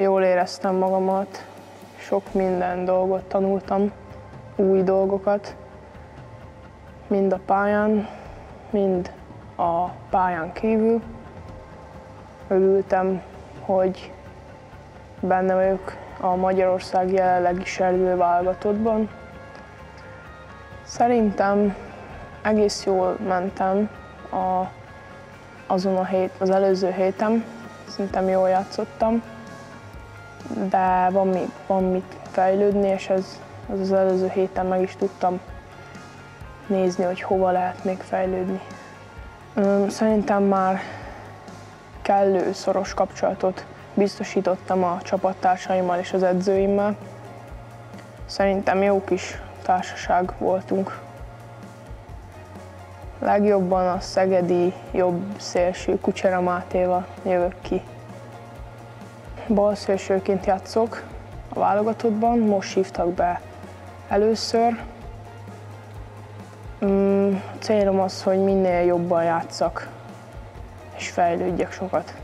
Jól éreztem magamat, sok minden dolgot tanultam, új dolgokat, mind a pályán, mind a pályán kívül. Örültem, hogy benne vagyok a Magyarország jelenlegi sergő válogatottban. Szerintem egész jól mentem a, azon a hét, az előző héten. Szerintem jól játszottam, de van, még, van mit fejlődni, és ez, az az előző héten meg is tudtam nézni, hogy hova lehet még fejlődni. Szerintem már kellő szoros kapcsolatot biztosítottam a csapattársaimmal és az edzőimmel. Szerintem jó kis társaság voltunk. Legjobban a szegedi jobb szélső Kucsera Mátéval jövök ki. Bal szélsőként játszok a válogatottban, most hívtak be először. Mm, célom az, hogy minél jobban játszak és fejlődjek sokat.